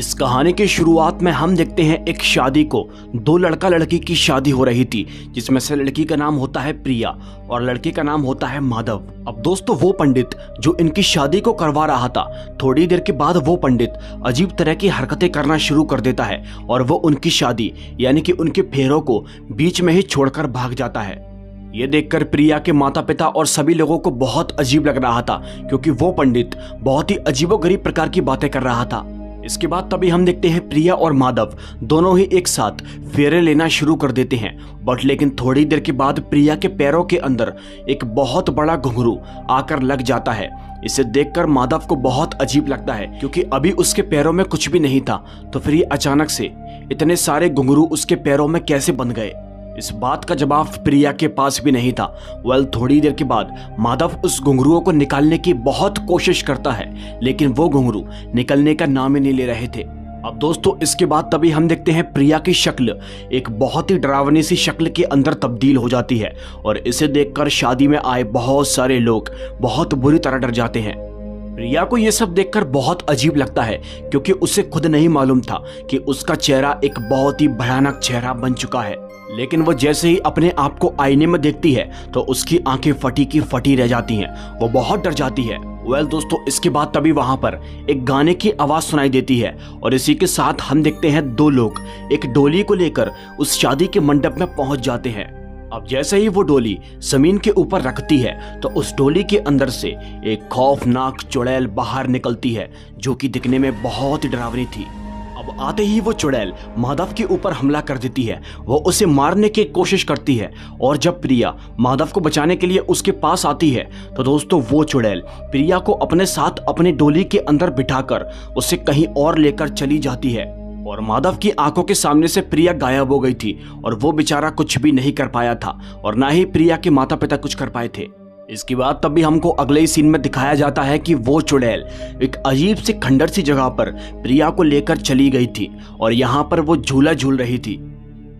इस कहानी की शुरुआत में हम देखते हैं एक शादी को। दो लड़का लड़की की शादी हो रही थी, जिसमें से लड़की का नाम होता है प्रिया और लड़के का नाम होता है माधव। अब दोस्तों, वो पंडित जो इनकी शादी को करवा रहा था, थोड़ी देर के बाद वो पंडित अजीब तरह की हरकतें करना शुरू कर देता है और वो उनकी शादी, यानी कि उनके फेरों को बीच में ही छोड़कर भाग जाता है। ये देखकर प्रिया के माता पिता और सभी लोगों को बहुत अजीब लग रहा था, क्योंकि वो पंडित बहुत ही अजीबोगरीब प्रकार की बातें कर रहा था। इसके बाद तभी हम देखते हैं प्रिया और माधव दोनों ही एक साथ फेरे लेना शुरू कर देते हैं। बट लेकिन थोड़ी देर के बाद प्रिया के पैरों के अंदर एक बहुत बड़ा घुंघरू आकर लग जाता है। इसे देखकर माधव को बहुत अजीब लगता है, क्योंकि अभी उसके पैरों में कुछ भी नहीं था तो फिर ये अचानक से इतने सारे घुंघरू उसके पैरों में कैसे बन गए? इस बात का जवाब प्रिया के पास भी नहीं था। वेल, थोड़ी देर के बाद माधव उस घुंघरुओं को निकालने की बहुत कोशिश करता है, लेकिन वो घुंघरू निकलने का नाम ही नहीं ले रहे थे। अब दोस्तों, इसके बाद तभी हम देखते हैं प्रिया की शक्ल। एक बहुत ही डरावनी सी शक्ल के अंदर तब्दील हो जाती है, और इसे देखकर शादी में आए बहुत सारे लोग बहुत बुरी तरह डर जाते हैं। प्रिया को यह सब देखकर बहुत अजीब लगता है, क्योंकि उसे खुद नहीं मालूम था कि उसका चेहरा एक बहुत ही भयानक चेहरा बन चुका है। लेकिन वो जैसे ही अपने आप को आईने में देखती है तो उसकी आँखें फटी की फटी रह जाती हैं। वो बहुत डर जाती है। वेल well, दोस्तों इसके बाद तभी वहाँ पर एक गाने की आवाज़ सुनाई देती है और इसी के साथ हम देखते हैं दो लोग। एक डोली को लेकर उस शादी के मंडप में पहुँच जाते हैं। अब जैसे ही वो डोली ज़मीन के ऊपर रखती है तो उस डोली के अंदर से एक खौफनाक चुड़ैल बाहर निकलती है जो कि दिखने में बहुत डरावनी थी। आते ही वो चुड़ैल माधव के ऊपर हमला कर देती है। वो उसे मारने की कोशिश करती है और जब प्रिया माधव को बचाने के लिए उसके पास आती है तो दोस्तों वो चुड़ैल प्रिया को अपने साथ अपने डोली के अंदर बिठाकर उसे कहीं और लेकर चली जाती है और माधव की आँखों के सामने से प्रिया गायब हो गई थी और वो बेचारा कुछ भी नहीं कर पाया था और ना ही प्रिया के माता पिता कुछ कर पाए थे। इसके बाद तब भी हमको अगले ही सीन में दिखाया जाता है कि वो चुड़ैल एक अजीब सी खंडर सी जगह पर प्रिया को लेकर चली गई थी और यहाँ पर वो झूला झूल रही थी।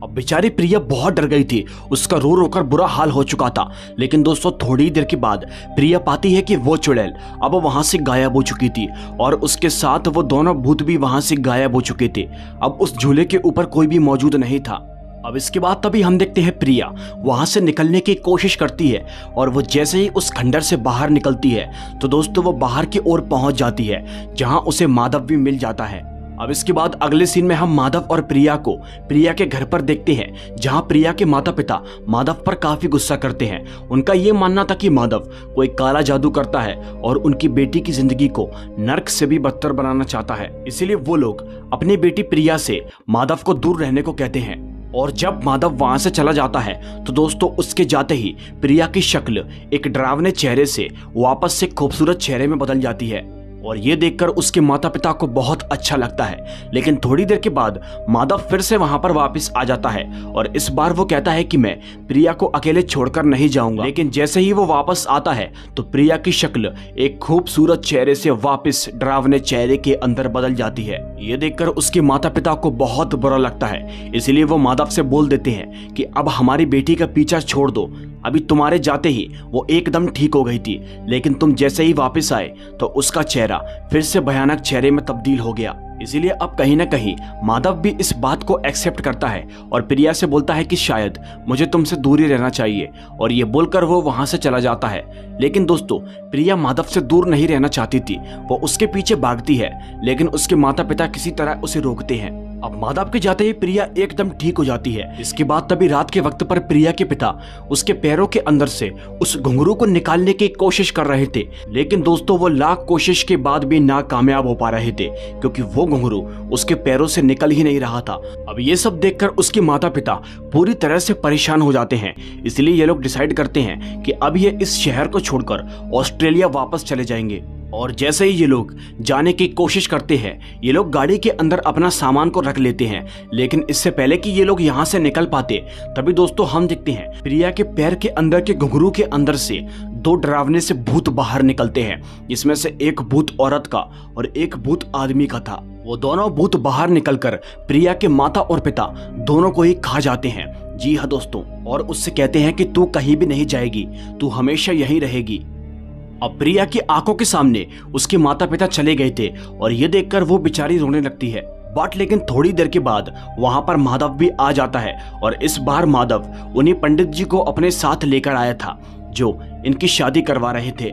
अब बेचारी प्रिया बहुत डर गई थी। उसका रो रोकर बुरा हाल हो चुका था। लेकिन दोस्तों, थोड़ी देर के बाद प्रिया पाती है कि वो चुड़ैल अब वहाँ से गायब हो चुकी थी और उसके साथ वो दोनों भूत भी वहाँ से गायब हो चुके थे। अब उस झूले के ऊपर कोई भी मौजूद नहीं था। अब इसके बाद तभी हम देखते हैं प्रिया। वहाँ से निकलने की कोशिश करती है और वो जैसे ही उस खंडर से बाहर निकलती है तो दोस्तों वो बाहर की ओर पहुँच जाती है, जहाँ उसे माधव भी मिल जाता है। अब इसके बाद अगले सीन में हम माधव और प्रिया को, प्रिया के घर पर देखते हैं, जहाँ प्रिया के माता पिता माधव पर काफ़ी गुस्सा करते हैं। उनका ये मानना था कि माधव कोई काला जादू करता है और उनकी बेटी की ज़िंदगी को नर्क से भी बदतर बनाना चाहता है। इसीलिए वो लोग अपनी बेटी प्रिया से माधव को दूर रहने को कहते हैं। और जब माधव वहाँ से चला जाता है तो दोस्तों उसके जाते ही प्रिया की शक्ल एक डरावने चेहरे से वापस से खूबसूरत चेहरे में बदल जाती है। और ये देखकर उसके माता पिता को बहुत अच्छा लगता है। लेकिन थोड़ी देर के बाद माधव फिर से वहाँ पर वापस आ जाता है और इस बार वो कहता है कि मैं प्रिया को अकेले छोड़कर नहीं जाऊँगा। लेकिन जैसे ही वो वापस आता है तो प्रिया की शक्ल एक खूबसूरत चेहरे से वापस डरावने चेहरे के अंदर बदल जाती है। ये देखकर उसके माता पिता को बहुत बुरा लगता है। इसलिए वो माधव से बोल देते हैं कि अब हमारी बेटी का पीछा छोड़ दो। अभी तुम्हारे जाते ही वो एकदम ठीक हो गई थी, लेकिन तुम जैसे ही वापस आए तो उसका चेहरा फिर से भयानक चेहरे में तब्दील हो गया। इसीलिए अब कहीं ना कहीं माधव भी इस बात को एक्सेप्ट करता है और प्रिया से बोलता है कि शायद मुझे तुमसे दूरी रहना चाहिए, और ये बोलकर वो वहाँ से चला जाता है। लेकिन दोस्तों, प्रिया माधव से दूर नहीं रहना चाहती थी, वो उसके पीछे भागती है, लेकिन उसके माता पिता किसी तरह उसे रोकते हैं। अब माधव के जाते ही प्रिया एकदम ठीक हो जाती है। इसके बाद तभी रात के वक्त पर प्रिया के पिता उसके पैरों के अंदर से उस घुंघरू को निकालने की कोशिश कर रहे थे। लेकिन दोस्तों, वो लाख कोशिश के बाद भी नाकामयाब हो पा रहे थे, क्योंकि वो घुंघरू उसके पैरों से निकल ही नहीं रहा था। अब ये सब देखकर उसके माता पिता पूरी तरह से परेशान हो जाते हैं। इसलिए ये लोग डिसाइड करते हैं कि अब ये इस शहर को छोड़कर ऑस्ट्रेलिया वापस चले जाएँगे। और जैसे ही ये लोग जाने की कोशिश करते हैं, ये लोग गाड़ी के अंदर अपना सामान को रख लेते हैं। लेकिन इससे पहले कि ये लोग यहाँ से निकल पाते, तभी दोस्तों हम देखते हैं, प्रिया के पैर के अंदर के घुघरू के अंदर से दो डरावने से भूत बाहर निकलते हैं, जिसमें से एक भूत औरत का और एक भूत आदमी का था। वो दोनों भूत बाहर निकलकर प्रिया के माता और पिता दोनों को ही खा जाते हैं। जी हाँ दोस्तों, और उससे कहते हैं कि तू कहीं भी नहीं जाएगी, तू हमेशा यहीं रहेगी। अब प्रिया की आँखों के सामने उसके माता पिता चले गए थे और ये देखकर वो बेचारी रोने लगती है। बट लेकिन थोड़ी देर के बाद वहाँ पर माधव भी आ जाता है और इस बार माधव उन्हें पंडित जी को अपने साथ लेकर आया था, जो इनकी शादी करवा रहे थे।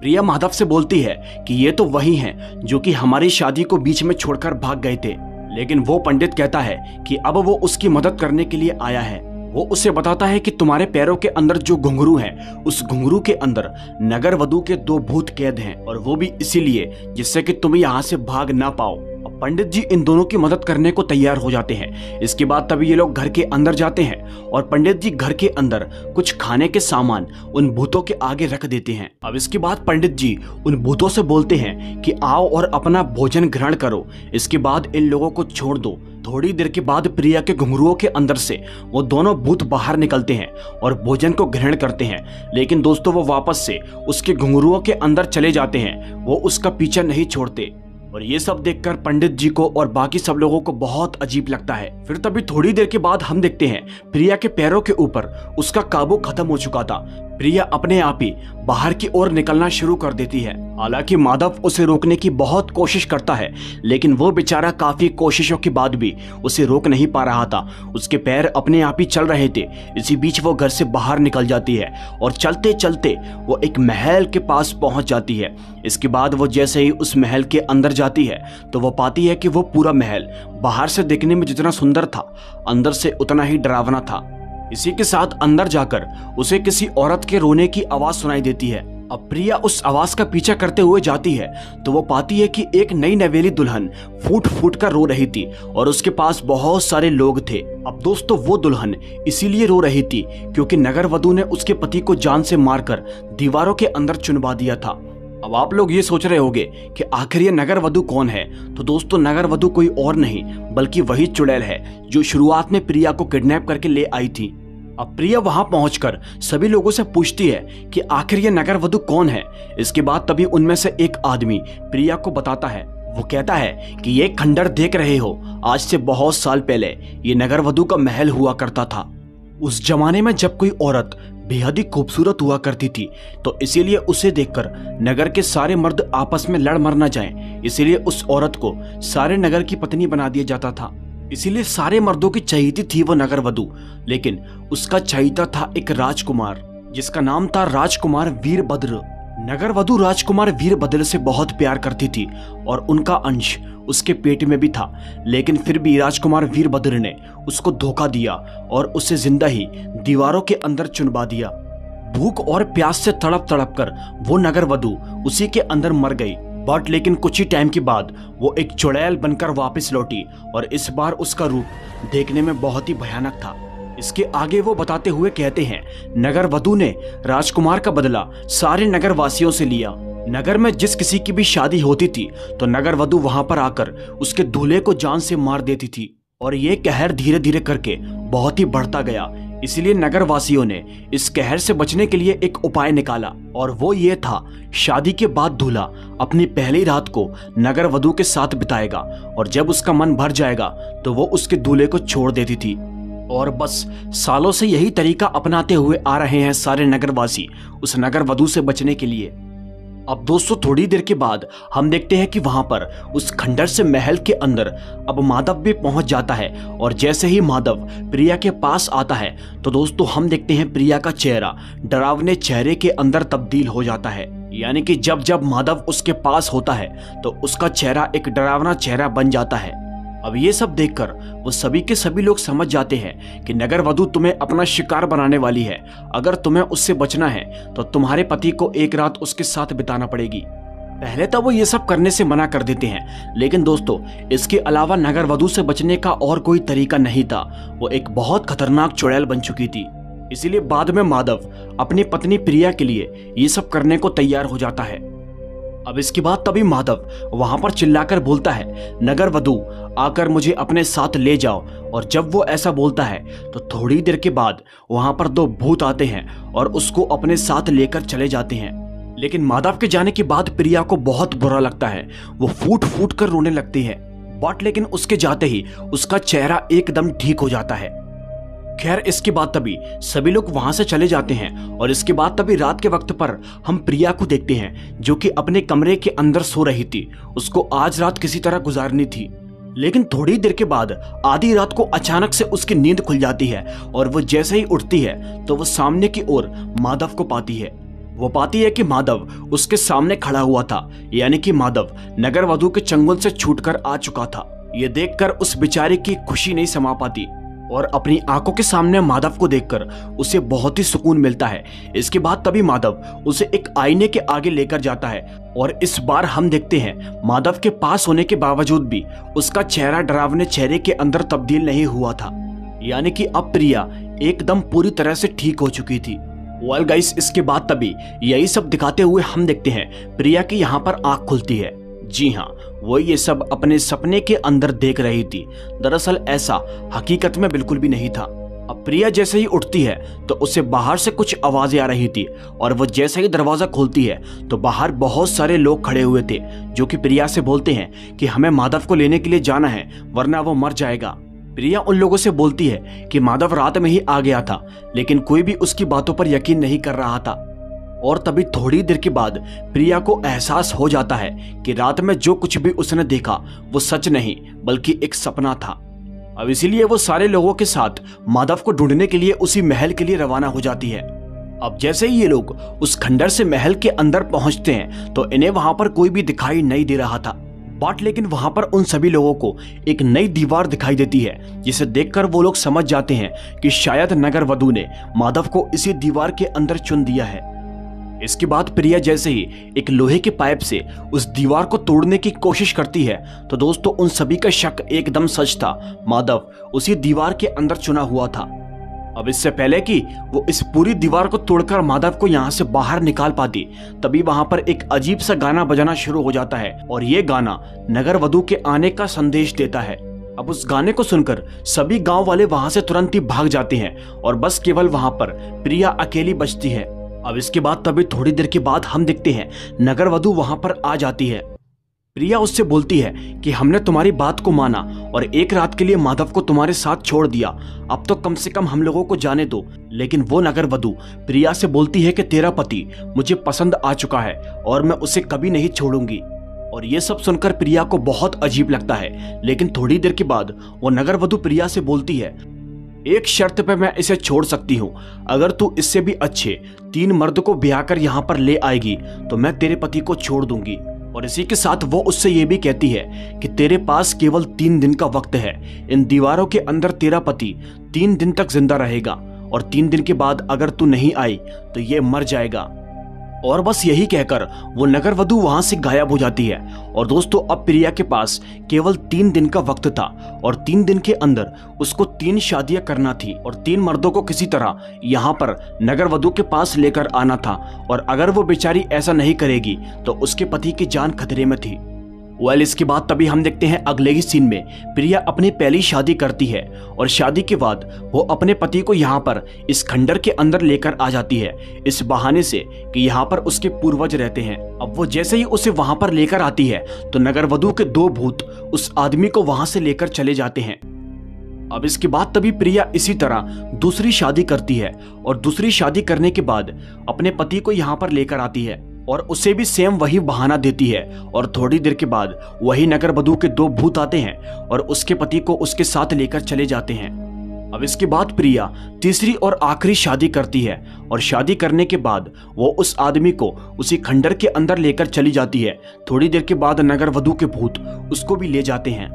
प्रिया माधव से बोलती है कि ये तो वही हैं जो कि हमारी शादी को बीच में छोड़कर भाग गए थे, लेकिन वो पंडित कहता है कि अब वो उसकी मदद करने के लिए आया है। वो उसे बताता है कि तुम्हारे पैरों के अंदर जो घुंघरू है, उस घुंघरू के अंदर नगर वधु के दो भूत कैद हैं और वो भी इसीलिए जिससे कि तुम यहाँ से भाग ना पाओ। पंडित जी इन दोनों की मदद करने को तैयार हो जाते हैं। इसके बाद तभी ये लोग घर के अंदर जाते हैं और पंडित जी घर के अंदर कुछ खाने के सामान उन भूतों के आगे रख देते हैं। अब इसके बाद पंडित जी उन भूतों से बोलते हैं कि आओ और अपना भोजन ग्रहण करो। इसके बाद इन लोगों को छोड़ दो। थोड़ी देर के बाद प्रिया के घुंघरुओं के अंदर से वो दोनों भूत बाहर निकलते हैं और भोजन को ग्रहण करते हैं। लेकिन दोस्तों वो वापस से उसके घुंघरुओं के अंदर चले जाते हैं। वो उसका पीछा नहीं छोड़ते। और ये सब देखकर पंडित जी को और बाकी सब लोगों को बहुत अजीब लगता है। फिर तभी थोड़ी देर के बाद हम देखते हैं, प्रिया के पैरों के ऊपर, उसका काबू खत्म हो चुका था। प्रिया अपने आप ही बाहर की ओर निकलना शुरू कर देती है। हालाँकि माधव उसे रोकने की बहुत कोशिश करता है, लेकिन वो बेचारा काफ़ी कोशिशों के बाद भी उसे रोक नहीं पा रहा था। उसके पैर अपने आप ही चल रहे थे। इसी बीच वो घर से बाहर निकल जाती है और चलते चलते वो एक महल के पास पहुँच जाती है। इसके बाद वो जैसे ही उस महल के अंदर जाती है तो वो पाती है कि वो पूरा महल बाहर से देखने में जितना सुंदर था, अंदर से उतना ही डरावना था। इसी के साथ अंदर जाकर उसे किसी औरत के रोने की आवाज़ सुनाई देती है। अब प्रिया उस आवाज़ का पीछा करते हुए जाती है तो वो पाती है कि एक नई नवेली दुल्हन फूट फूट कर रो रही थी और उसके पास बहुत सारे लोग थे। अब दोस्तों, वो दुल्हन इसीलिए रो रही थी क्योंकि नगर वधु ने उसके पति को जान से मारकर दीवारों के अंदर चुनवा दिया था। अब आप लोग ये सोच रहे होंगे कि आखिर ये नगर वधु कौन है? तो दोस्तों, नगर वधु कोई और नहीं, बल्कि वही चुड़ैल है, जो शुरुआत में प्रिया को किडनैप करके ले आई थी। अब प्रिया वहाँ पहुंचकर सभी लोगों से पूछती है कि आखिर ये नगर वधु कौन है? इसके बाद तभी उनमें से एक आदमी प्रिया को बताता है। वो कहता है कि ये खंडर देख रहे हो, आज से बहुत साल पहले ये नगर वधु का महल हुआ करता था। उस जमाने में जब कोई औरत बेहद ही खूबसूरत हुआ करती थी तो इसीलिए उसे देखकर नगर के सारे मर्द आपस में लड़ मर न जाएँ। इसीलिए उस औरत को सारे नगर की पत्नी बना दिया जाता था। इसीलिए सारे मर्दों की चहीती थी वो नगर वधु लेकिन उसका चहीता था एक राजकुमार, जिसका नाम था राजकुमार वीरभद्र। नगर वधु राजकुमार वीरभद्र से बहुत प्यार करती थी और उनका अंश उसके पेट में भी था, लेकिन फिर भी राजकुमार वीरभद्र ने उसको धोखा दिया और उसे ज़िंदा ही दीवारों के अंदर चुनवा दिया। भूख और प्यास से तड़प तड़प कर वो नगर वधु उसी के अंदर मर गई। बट लेकिन कुछ ही टाइम के बाद वो एक चुड़ैल बनकर वापस लौटी और इस बार उसका रूप देखने में बहुत ही भयानक था। इसके आगे वो बताते हुए कहते हैं, नगर वधु ने राजकुमार का बदला सारे नगर वासियों से लिया। नगर में जिस किसी की भी शादी होती थी तो नगर वधु वहाँ पर आकर उसके दूल्हे को जान से मार देती थी और ये कहर धीरे धीरे करके बहुत ही बढ़ता गया। इसलिए नगर वासियों ने इस कहर से बचने के लिए एक उपाय निकाला और वो ये था, शादी के बाद दूल्हा अपनी पहली रात को नगर वधु के साथ बिताएगा और जब उसका मन भर जाएगा तो वो उसके दूल्हे को छोड़ देती थी। और बस सालों से यही तरीका अपनाते हुए आ रहे हैं सारे नगरवासी उस नगर वधु से बचने के लिए। अब दोस्तों, थोड़ी देर के बाद हम देखते हैं कि वहाँ पर उस खंडर से महल के अंदर अब माधव भी पहुँच जाता है और जैसे ही माधव प्रिया के पास आता है तो दोस्तों हम देखते हैं प्रिया का चेहरा डरावने चेहरे के अंदर तब्दील हो जाता है। यानी कि जब जब माधव उसके पास होता है तो उसका चेहरा एक डरावना चेहरा बन जाता है। अब ये सब देखकर वो सभी के सभी लोग समझ जाते हैं कि नगर वधु तुम्हें अपना शिकार बनाने वाली है। अगर तुम्हें उससे बचना है तो तुम्हारे पति को एक रात उसके साथ बिताना पड़ेगी। पहले तो वो ये सब करने से मना कर देते हैं, लेकिन दोस्तों, इसके अलावा नगर वधु से बचने का और कोई तरीका नहीं था। वो एक बहुत खतरनाक चुड़ैल बन चुकी थी। इसीलिए बाद में माधव अपनी पत्नी प्रिया के लिए ये सब करने को तैयार हो जाता है। अब इसके बाद तभी माधव वहाँ पर चिल्लाकर बोलता है, नगर वधु, आकर मुझे अपने साथ ले जाओ। और जब वो ऐसा बोलता है तो थोड़ी देर के बाद वहाँ पर दो भूत आते हैं और उसको अपने साथ लेकर चले जाते हैं। लेकिन माधव के जाने के बाद प्रिया को बहुत बुरा लगता है। वो फूट फूट कर रोने लगती है। बट लेकिन उसके जाते ही उसका चेहरा एकदम ठीक हो जाता है। खैर, इसके बाद तभी सभी लोग वहाँ से चले जाते हैं और इसके बाद तभी रात के वक्त पर हम प्रिया को देखते हैं, जो कि अपने कमरे के अंदर सो रही थी। उसको आज रात किसी तरह गुजारनी थी। लेकिन थोड़ी देर के बाद आधी रात को अचानक से उसकी नींद खुल जाती है और वो जैसे ही उठती है तो वो सामने की ओर माधव को पाती है। वो पाती है कि माधव उसके सामने खड़ा हुआ था, यानी कि माधव नगर वधु के चंगुल से छूटकर आ चुका था। ये देखकर उस बेचारे की खुशी नहीं समा पाती। और अपनी आँखों के सामने माधव को देखकर उसे बहुत ही सुकून मिलता है। इसके बाद तभी माधव उसे एक आईने के आगे लेकर जाता है और इस बार हम देखते हैं, माधव के पास होने के बावजूद भी उसका चेहरा डरावने चेहरे के अंदर तब्दील नहीं हुआ था। यानी कि अब प्रिया एकदम पूरी तरह से ठीक हो चुकी थी। वेल गाइस इसके बाद तभी यही सब दिखाते हुए हम देखते हैं, प्रिया की यहाँ पर आँख खुलती है। जी हाँ वो ये सब अपने सपने के अंदर देख रही थी। दरअसल ऐसा हकीकत में बिल्कुल भी नहीं था। अब प्रिया जैसे ही उठती है तो उसे बाहर से कुछ आवाज़ें आ रही थी और वो जैसे ही दरवाज़ा खोलती है तो बाहर बहुत सारे लोग खड़े हुए थे, जो कि प्रिया से बोलते हैं कि हमें माधव को लेने के लिए जाना है, वरना वो मर जाएगा। प्रिया उन लोगों से बोलती है कि माधव रात में ही आ गया था, लेकिन कोई भी उसकी बातों पर यकीन नहीं कर रहा था। और तभी थोड़ी देर के बाद प्रिया को एहसास हो जाता है कि रात में जो कुछ भी उसने देखा, वो सच नहीं, बल्कि एक सपना था। अब इसीलिए वो सारे लोगों के साथ माधव को ढूँढने के लिए उसी महल के लिए रवाना हो जाती है। अब जैसे ही ये लोग उस खंडर से महल के अंदर पहुँचते हैं तो इन्हें वहाँ पर कोई भी दिखाई नहीं दे रहा था। बट लेकिन वहाँ पर उन सभी लोगों को एक नई दीवार दिखाई देती है, जिसे देखकर वो लोग समझ जाते हैं कि शायद नगर वधु ने माधव को इसी दीवार के अंदर चुन दिया है। इसके बाद प्रिया जैसे ही एक लोहे के पाइप से उस दीवार को तोड़ने की कोशिश करती है तो दोस्तों उन सभी का शक एकदम सच था। माधव उसी दीवार के अंदर चुना हुआ था। अब इससे पहले कि वो इस पूरी दीवार को तोड़कर माधव को यहाँ से बाहर निकाल पाती, तभी वहाँ पर एक अजीब सा गाना बजाना शुरू हो जाता है और ये गाना नगर वधु के आने का संदेश देता है। अब उस गाने को सुनकर सभी गाँव वाले वहाँ से तुरंत ही भाग जाते हैं और बस केवल वहाँ पर प्रिया अकेली बचती है। अब इसके बाद तभी थोड़ी देर के बाद हम देखते हैं। नगर वधु वहाँ पर आ जाती है। प्रिया उससे बोलती है कि हमने तुम्हारी बात को माना और एक रात के लिए माधव को तुम्हारे साथ छोड़ दिया। अब तो कम से कम हम लोगों को जाने दो। लेकिन वो नगर वधु, प्रिया से बोलती है कि तेरा पति मुझे पसंद आ चुका है और मैं उसे कभी नहीं छोड़ूँगी। और ये सब सुनकर प्रिया को बहुत अजीब लगता है। लेकिन थोड़ी देर के बाद वो नगर वधु प्रिया से बोलती है एक शर्त पे मैं इसे छोड़ सकती हूँ। अगर तू इससे भी अच्छे तीन मर्द को ब्याह कर यहाँ पर ले आएगी तो मैं तेरे पति को छोड़ दूँगी। और इसी के साथ वो उससे ये भी कहती है कि तेरे पास केवल तीन दिन का वक्त है। इन दीवारों के अंदर तेरा पति तीन दिन तक ज़िंदा रहेगा, और तीन दिन के बाद अगर तू नहीं आई तो ये मर जाएगा। और बस यही कहकर वो नगर वधु वहाँ से गायब हो जाती है। और दोस्तों, अब प्रिया के पास केवल तीन दिन का वक्त था और तीन दिन के अंदर उसको तीन शादियाँ करना थी और तीन मर्दों को किसी तरह यहाँ पर नगर वधु के पास लेकर आना था। और अगर वो बेचारी ऐसा नहीं करेगी तो उसके पति की जान खतरे में थी। वेल इसके बाद तभी हम देखते हैं अगले ही सीन में, प्रिया अपनी पहली शादी करती है और शादी के बाद वो अपने पति को यहाँ पर, इस खंडर के अंदर लेकर आ जाती है, इस बहाने से कि यहाँ पर उसके पूर्वज रहते हैं। अब वो जैसे ही उसे वहाँ पर लेकर आती है तो नगर वधु के दो भूत उस आदमी को वहाँ से लेकर चले जाते हैं। अब इसके बाद तभी प्रिया इसी तरह दूसरी शादी करती है और दूसरी शादी करने के बाद अपने पति को यहाँ पर लेकर आती है। और उसे भी सेम वही बहाना देती है। और थोड़ी देर के बाद वही नगर बधु के दो भूत आते हैं और उसके पति को उसके साथ लेकर चले जाते हैं। अब इसके बाद प्रिया तीसरी और आखिरी शादी करती है और शादी करने के बाद वो उस आदमी को उसी खंडर के अंदर लेकर चली जाती है। थोड़ी देर के बाद नगर वधु के भूत उसको भी ले जाते हैं।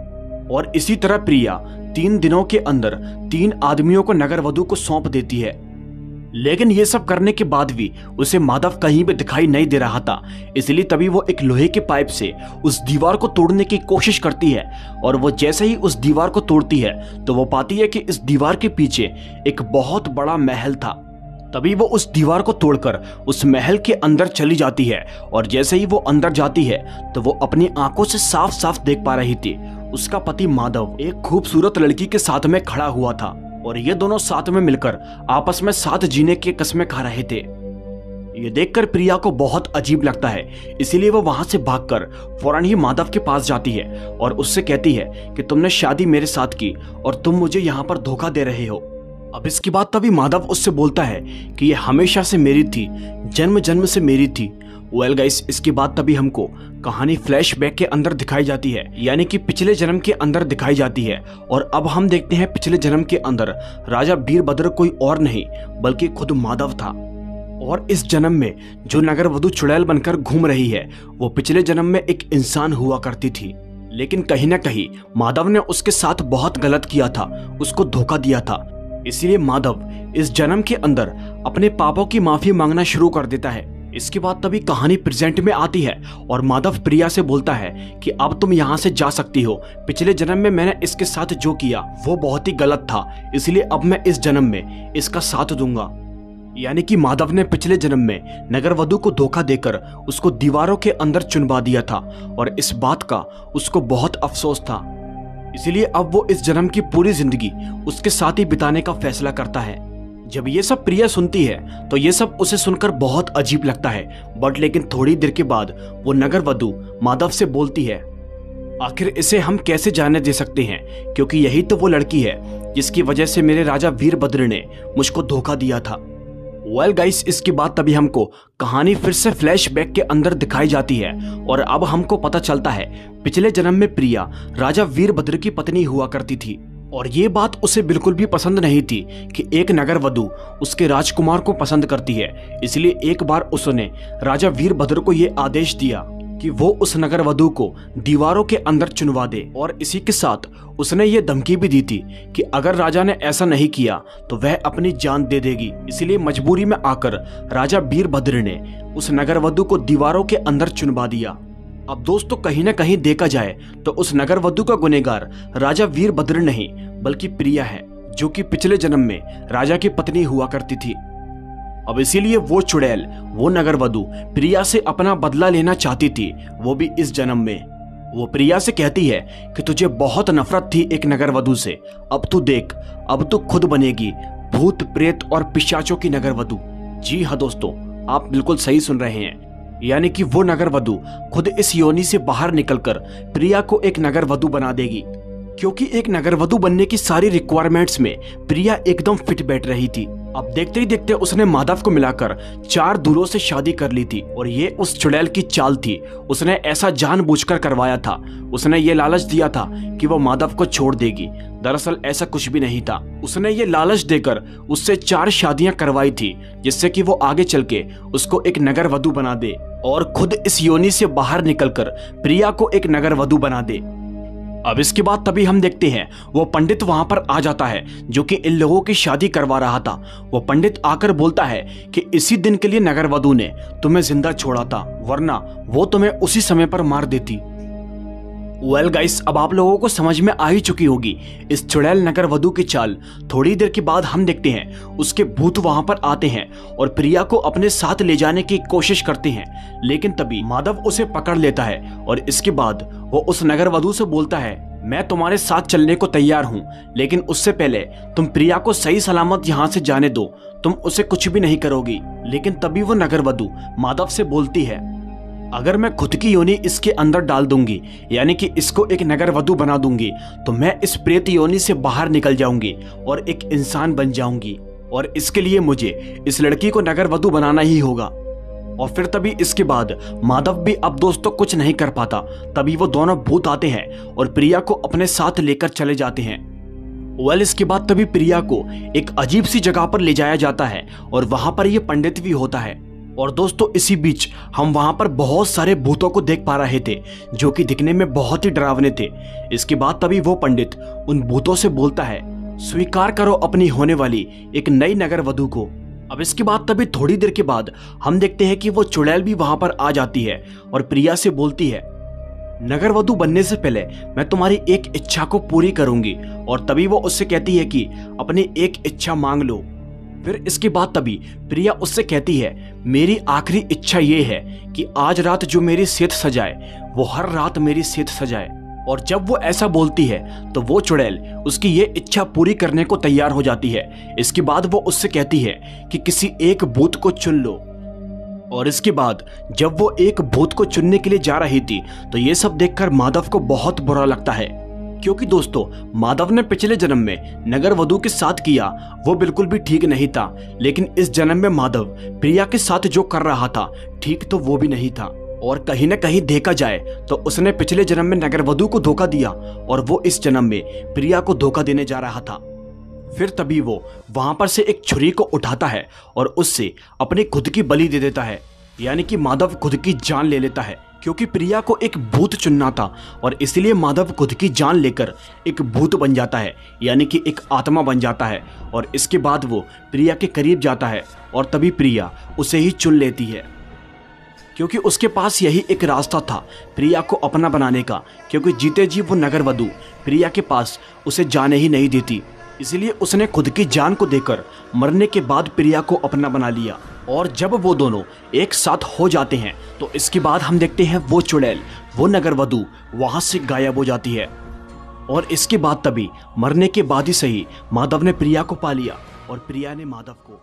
और इसी तरह प्रिया तीन दिनों के अंदर तीन आदमियों को नगर वधु को सौंप देती है। लेकिन ये सब करने के बाद भी उसे माधव कहीं भी दिखाई नहीं दे रहा था। इसलिए तभी वो एक लोहे के पाइप से उस दीवार को तोड़ने की कोशिश करती है और वो जैसे ही उस दीवार को तोड़ती है तो वो पाती है कि इस दीवार के पीछे एक बहुत बड़ा महल था। तभी वो उस दीवार को तोड़कर उस महल के अंदर चली जाती है और जैसे ही वो अंदर जाती है तो वो अपनी आँखों से साफ़ साफ़ देख पा रही थी। उसका पति माधव एक खूबसूरत लड़की के साथ में खड़ा हुआ था। और ये दोनों साथ में मिलकर आपस में साथ जीने की कस्में खा रहे थे। ये देखकर प्रिया को बहुत अजीब लगता है, इसीलिए वो वहाँ से भागकर फ़ौरन ही माधव के पास जाती है और उससे कहती है कि तुमने शादी मेरे साथ की और तुम मुझे यहाँ पर धोखा दे रहे हो। अब इसके बाद तभी माधव उससे बोलता है कि ये हमेशा से मेरी थी जन्म जन्म से मेरी थी वेल गाइस इसके बाद तभी हमको कहानी फ्लैशबैक के अंदर दिखाई जाती है। यानी कि पिछले जन्म के अंदर दिखाई जाती है। और अब हम देखते हैं पिछले जन्म के अंदर। राजा वीरभद्र कोई और नहीं, बल्कि खुद माधव था। और इस जन्म में जो नगर वधु चुड़ैल बनकर घूम रही है, वो पिछले जन्म में एक इंसान हुआ करती थी। लेकिन कहीं ना कहीं माधव ने उसके साथ बहुत गलत किया था, उसको धोखा दिया था। इसलिए माधव इस जन्म के अंदर अपने पापों की माफ़ी मांगना शुरू कर देता है। इसके बाद तभी कहानी प्रेजेंट में आती है और माधव प्रिया से बोलता है कि अब तुम यहाँ से जा सकती हो। पिछले जन्म में मैंने इसके साथ जो किया, वो बहुत ही गलत था, इसलिए अब मैं इस जन्म में इसका साथ दूँगा। यानी कि माधव ने पिछले जन्म में नगर वधु को धोखा देकर उसको दीवारों के अंदर चुनवा दिया था और इस बात का उसको बहुत अफसोस था। इसलिए अब वो इस जन्म की पूरी ज़िंदगी उसके साथ ही बिताने का फैसला करता है। जब ये सब प्रिया सुनती है तो ये सब उसे सुनकर बहुत अजीब लगता है। बट लेकिन थोड़ी देर के बाद वो नगर वधु माधव से बोलती है, आखिर इसे हम कैसे जाने दे सकते हैं? क्योंकि यही तो वो लड़की है, जिसकी वजह से मेरे राजा वीरभद्र ने मुझको धोखा दिया था। वेल well गाइस इसके बाद तभी हमको कहानी फिर से फ्लैशबैक के अंदर दिखाई जाती है, और अब हमको पता चलता है, पिछले जन्म में प्रिया राजा वीरभद्र की पत्नी हुआ करती थी। और ये बात उसे बिल्कुल भी पसंद नहीं थी कि एक नगर वधु उसके राजकुमार को पसंद करती है। इसलिए एक बार उसने राजा वीरभद्र को यह आदेश दिया कि वो उस नगर वधु को दीवारों के अंदर चुनवा दे और इसी के साथ उसने ये धमकी भी दी थी कि अगर राजा ने ऐसा नहीं किया तो वह अपनी जान दे देगी। इसलिए मजबूरी में आकर राजा वीरभद्र ने उस नगर वधु को दीवारों के अंदर चुनवा दिया। अब दोस्तों कहीं ना कहीं देखा जाए तो उस नगर वधु का गुनेगार राजा वीरभद्र नहीं, बल्कि प्रिया है, जो कि पिछले जन्म में राजा की पत्नी हुआ करती थी। अब इसीलिए वो चुड़ैल, वो नगर वधु प्रिया से अपना बदला लेना चाहती थी, वो भी इस जन्म में। वो प्रिया से कहती है कि तुझे बहुत नफरत थी एक नगर वधु से। अब तू देख, अब तू खुद बनेगी, भूत प्रेत और पिशाचों की नगर वधु जी हाँ दोस्तों, आप बिल्कुल सही सुन रहे हैं। यानी कि वो नगर वधु खुद इस योनि से बाहर निकलकर प्रिया को एक नगर वधु बना देगी। क्योंकि एक नगर वधु बनने की सारी रिक्वायरमेंट्स में प्रिया एकदम फिट बैठ रही थी। अब देखते ही देखते उसने माधव को मिलाकर चार दूरों से शादी कर ली थी और ये उस चुड़ैल की चाल थी। उसने ऐसा जानबूझकर करवाया था। उसने ये लालच दिया था कि वो माधव को छोड़ देगी। दरअसल ऐसा कुछ भी नहीं था। उसने ये लालच देकर उससे चार शादियाँ करवाई थी, जिससे कि वो आगे चल के उसको एक नगर वधु बना दे और खुद इस योनि से बाहर निकलकर प्रिया को एक नगर वधु बना दे। अब इसके बाद तभी हम देखते हैं, वो पंडित वहाँ पर आ जाता है, जो कि इन लोगों की शादी करवा रहा था। वो पंडित आकर बोलता है कि इसी दिन के लिए नगर वधु ने तुम्हें ज़िंदा छोड़ा था, वरना वो तुम्हें उसी समय पर मार देती। वेल well गाइस अब आप लोगों को समझ में आ ही चुकी होगी। इस चुड़ैल नगर वधु की चाल। थोड़ी देर के बाद हम देखते हैं। उसके भूत वहाँ पर आते हैं और प्रिया को अपने साथ ले जाने की कोशिश करते हैं। लेकिन तभी माधव उसे पकड़ लेता है और इसके बाद वो उस नगर वधु से बोलता है, मैं तुम्हारे साथ चलने को तैयार हूँ, लेकिन उससे पहले तुम प्रिया को सही सलामत यहाँ से जाने दो। तुम उसे कुछ भी नहीं करोगी। लेकिन तभी वो नगर वधु माधव से बोलती है अगर मैं खुद की योनि इसके अंदर डाल दूँगी, यानी कि इसको एक नगर वधु बना दूँगी तो मैं इस प्रेत योनि से बाहर निकल जाऊँगी और एक इंसान बन जाऊँगी। और इसके लिए मुझे इस लड़की को नगर वधु बनाना ही होगा। और फिर तभी इसके बाद माधव भी अब दोस्तों कुछ नहीं कर पाता, तभी वो दोनों भूत आते हैं और प्रिया को अपने साथ लेकर चले जाते हैं। वेल, इसके बाद तभी प्रिया को एक अजीब सी जगह पर ले जाया जाता है और वहाँ पर यह पंडित भी होता है। और दोस्तों, इसी बीच हम वहाँ पर बहुत सारे भूतों को देख पा रहे थे, जो कि दिखने में बहुत ही डरावने थे। इसके बाद तभी वो पंडित उन भूतों से बोलता है, स्वीकार करो अपनी होने वाली एक नई नगर वधु को। अब इसके बाद तभी थोड़ी देर के बाद हम देखते हैं कि वो चुड़ैल भी वहाँ पर आ जाती है और प्रिया से बोलती है, नगर वधु बनने से पहले मैं तुम्हारी एक इच्छा को पूरी करूँगी। और तभी वो उससे कहती है कि, अपनी एक इच्छा मांग लो। फिर इसके बाद तभी प्रिया उससे कहती है, मेरी आखिरी इच्छा ये है कि आज रात जो मेरी सेहत सजाए, वो हर रात मेरी सेहत सजाए। और जब वो ऐसा बोलती है तो वो चुड़ैल उसकी ये इच्छा पूरी करने को तैयार हो जाती है। इसके बाद वो उससे कहती है कि किसी एक भूत को चुन लो। और इसके बाद जब वो एक भूत को चुनने के लिए जा रही थी तो ये सब देखकर माधव को बहुत बुरा लगता है। क्योंकि दोस्तों, माधव ने पिछले जन्म में नगर वधु के साथ किया, वो बिल्कुल भी ठीक नहीं था। लेकिन इस जन्म में माधव प्रिया के साथ जो कर रहा था, ठीक तो वो भी नहीं था। और कहीं ना कहीं देखा जाए तो उसने पिछले जन्म में नगर वधु को धोखा दिया और वो इस जन्म में प्रिया को धोखा देने जा रहा था। फिर तभी वो वहाँ पर से एक छुरी को उठाता है और उससे अपनी खुद की बलि दे देता है, यानी कि माधव खुद की जान ले लेता है। क्योंकि प्रिया को एक भूत चुनना था और इसलिए माधव खुद की जान लेकर एक भूत बन जाता है, यानी कि एक आत्मा बन जाता है और इसके बाद वो प्रिया के करीब जाता है और तभी प्रिया उसे ही चुन लेती है। क्योंकि उसके पास यही एक रास्ता था प्रिया को अपना बनाने का, क्योंकि जीते जी वो नगर वधु, प्रिया के पास उसे जाने ही नहीं देती। इसलिए उसने खुद की जान को देकर मरने के बाद प्रिया को अपना बना लिया। और जब वो दोनों एक साथ हो जाते हैं तो इसके बाद हम देखते हैं वो चुड़ैल, वो नगर वधु, वहाँ से गायब हो जाती है। और इसके बाद तभी मरने के बाद ही सही माधव ने प्रिया को पा लिया, और प्रिया ने माधव को